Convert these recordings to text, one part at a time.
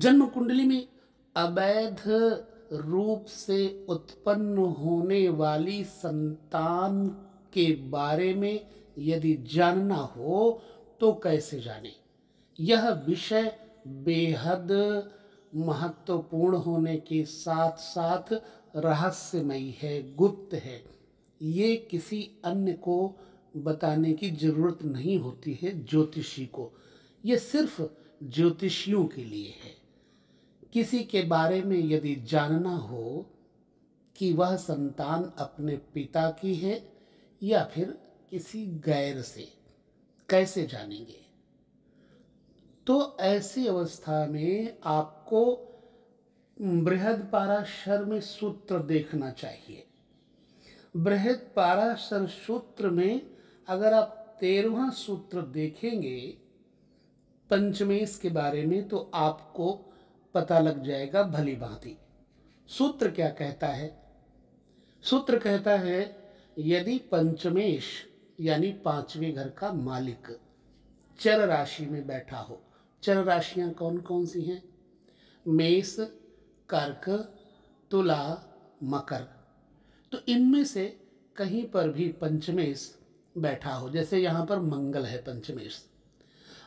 जन्म कुंडली में अवैध रूप से उत्पन्न होने वाली संतान के बारे में यदि जानना हो तो कैसे जाने? यह विषय बेहद महत्वपूर्ण होने के साथ साथ रहस्यमयी है, गुप्त है। ये किसी अन्य को बताने की ज़रूरत नहीं होती है ज्योतिषी को। ये सिर्फ़ ज्योतिषियों के लिए है। किसी के बारे में यदि जानना हो कि वह संतान अपने पिता की है या फिर किसी गैर से, कैसे जानेंगे? तो ऐसी अवस्था में आपको बृहद पाराशर में सूत्र देखना चाहिए। बृहद पाराशर सूत्र में अगर आप तेरहवा सूत्र देखेंगे, पंचमेश के बारे में तो आपको पता लग जाएगा भली भांति। सूत्र क्या कहता है? सूत्र कहता है, यदि पंचमेश, यानी पाँचवें घर का मालिक चर राशि में बैठा हो चर राशियाँ कौन कौन सी हैं? मेष, कर्क, तुला, मकर। तो इनमें से कहीं पर भी पंचमेश बैठा हो, जैसे यहाँ पर मंगल है पंचमेश।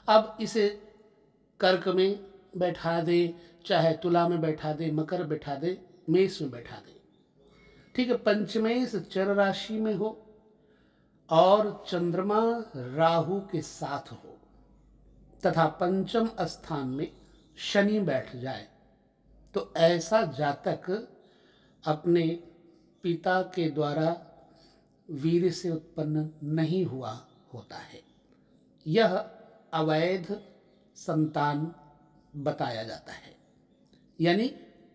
अब इसे कर्क में बैठा दे, चाहे तुला में बैठा दे, मकर बैठा दे, मेष में बैठा दे। ठीक है, पंचमेश चर राशि में हो और चंद्रमा राहु के साथ हो तथा पंचम स्थान में शनि बैठ जाए तो ऐसा जातक अपने पिता के द्वारा वीर से उत्पन्न नहीं हुआ होता है। यह अवैध संतान बताया जाता है। यानी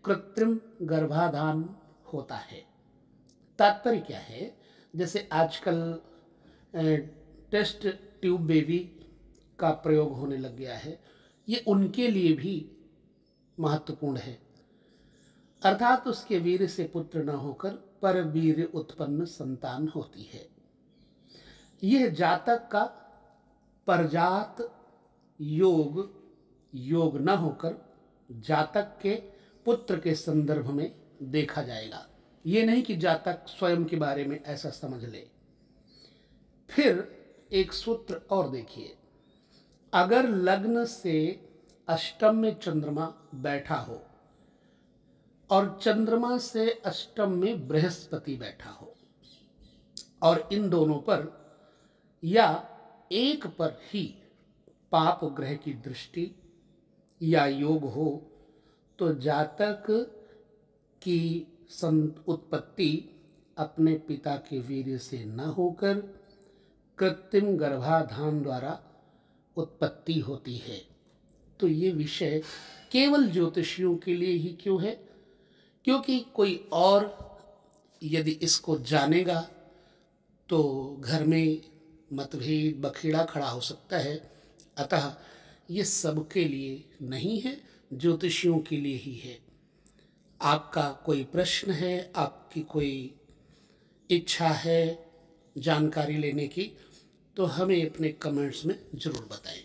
कृत्रिम गर्भाधान होता है। तात्पर्य क्या है? जैसे आजकल टेस्ट ट्यूब बेबी का प्रयोग होने लग गया है। ये उनके लिए भी महत्वपूर्ण है। अर्थात उसके वीर से पुत्र न होकर पर वीर उत्पन्न संतान होती है। यह जातक का परजात योग योग न होकर जातक के पुत्र के संदर्भ में देखा जाएगा। ये नहीं कि जातक स्वयं के बारे में ऐसा समझ ले। फिर एक सूत्र और देखिए। अगर लग्न से अष्टम में चंद्रमा बैठा हो और चंद्रमा से अष्टम में बृहस्पति बैठा हो और इन दोनों पर या एक पर ही पाप ग्रह की दृष्टि या योग हो तो जातक की उत्पत्ति अपने पिता के वीर्य से न होकर कृत्रिम गर्भाधान द्वारा उत्पत्ति होती है। तो ये विषय केवल ज्योतिषियों के लिए ही क्यों है? क्योंकि कोई और यदि इसको जानेगा तो घर में मतभेद, बखेड़ा खड़ा हो सकता है। अतः ये सबके लिए नहीं है, ज्योतिषियों के लिए ही है। आपका कोई प्रश्न है, आपकी कोई इच्छा है जानकारी लेने की तो हमें अपने कमेंट्स में ज़रूर बताएँ।